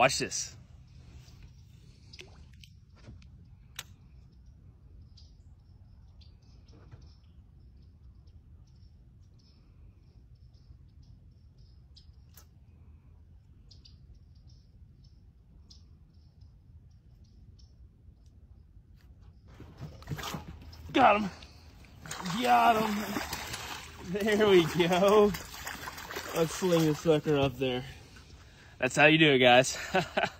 Watch this. Got him. Got him. There we go. Let's sling the sucker up there. That's how you do it, guys.